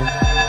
Bye.